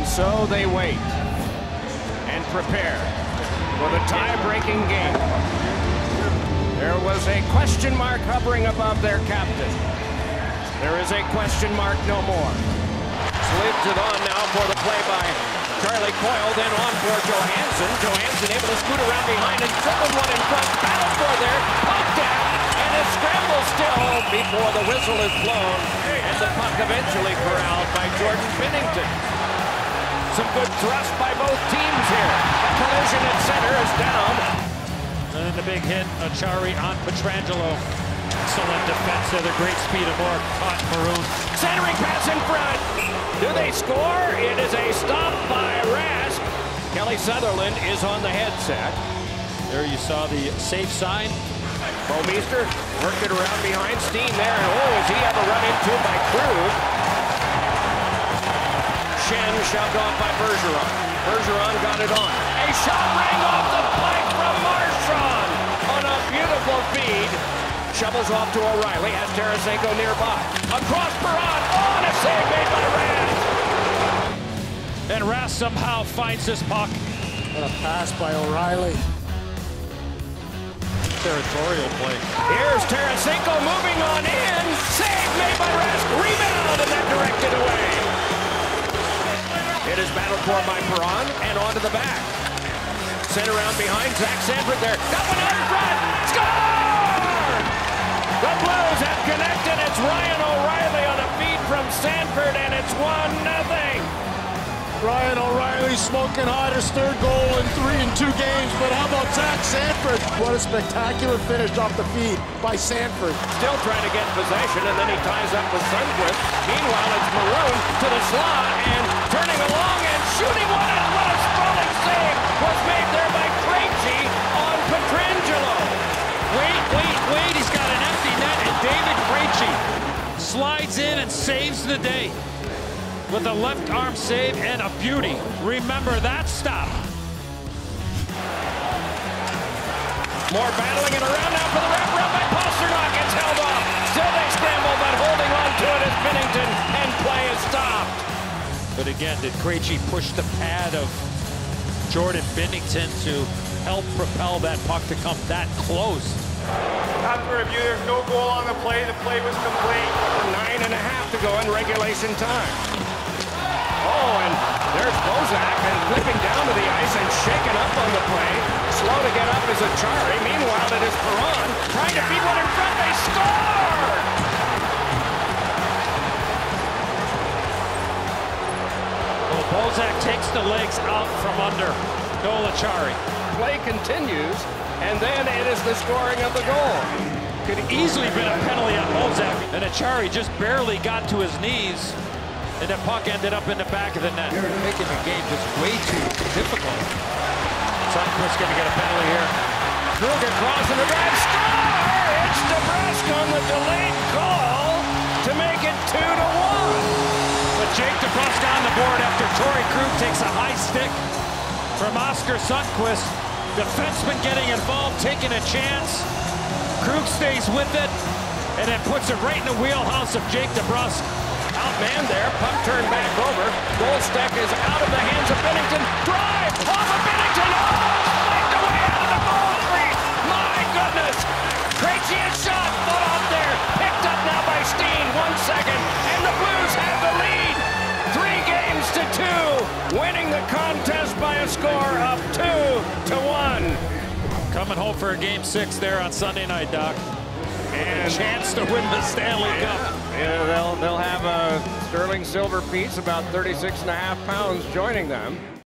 And so they wait and prepare for the tie-breaking game. There was a question mark hovering above their captain. There is a question mark no more. Slips it on now for the play by Charlie Coyle, then on for Johansson. Johansson able to scoot around behind and dribble one in front. Battle for there. Puck down and a scramble still before the whistle is blown. And the puck eventually corralled by Jordan Binnington. Some good thrust by both teams here. A collision at center is down. And then the big hit, Acciari on Pietrangelo. Excellent defense there, the great speed of Orr, caught Maroon. Centering pass in front. Do they score? It is a stop by Rask. Kelly Sutherland is on the headset. There you saw the safe sign. Bouwmeester worked it around behind Steen there, and oh, is he ever run into by Krug? Schenn shoved off by Bergeron. Bergeron got it on. A shot rang off the pipe from Marchand on a beautiful feed. Shovels off to O'Reilly, has Tarasenko nearby. Across Perron, on a save made by Rask. And Rask somehow finds this puck. What a pass by O'Reilly. Territorial play. Here's Tarasenko moving on in. Save made by Rask. Rebound for by Perron and onto the back. Sent around behind Zach Sanford there. Got one out in front. Score! The Blues have connected. It's Ryan O'Reilly on a feed from Sanford, and it's 1 nothing. Ryan O'Reilly smoking hot his third goal in three in two games. But how about Zach Sanford? What a spectacular finish off the feed by Sanford. Still trying to get possession, and then he ties up with Sundqvist. Meanwhile, it's Maroon to the slot Wait. He's got an empty net, and David Krejci slides in and saves the day with a left arm save and a beauty. Remember that stop. More battling and around now for the wraparound by Pastrnak. It's held off. Still they scramble, but holding on to it is Binnington, and play is stopped. But again, did Krejci push the pad of Jordan Binnington to help propel that puck to come that close? After review, there's no goal on the play. The play was complete. Nine and a half to go in regulation time. Oh, and there's Bozak and flipping down to the ice and shaken up on the play. Slow to get up is Acciari. Meanwhile, it is Perron trying to feed one in front. They score! Well, Bozak takes the legs out from under Noel Acciari. Play continues, and then it is the scoring of the goal. Could easily been a penalty on Bozak, and Acciari just barely got to his knees, and the puck ended up in the back of the net. You're making the game just way too difficult. Sundqvist going to get a penalty here. Kruger crossing the drive, score! It's DeBrusk on the delayed call to make it two to one. But Jake DeBrusk on the board after Torey Krug takes a high stick from Oskar Sundqvist. Defenseman getting involved, taking a chance. Krug stays with it and then puts it right in the wheelhouse of Jake DeBrusk. Outman there, puck turned back over. Goalsteck is out of the hands of Binnington. Drive the contest by a score of two to one. Coming home for a game six there on Sunday night, Doc. And chance to win the Stanley Cup. Yeah, they'll, they'll have a sterling silver piece, about 36 and a half pounds, joining them.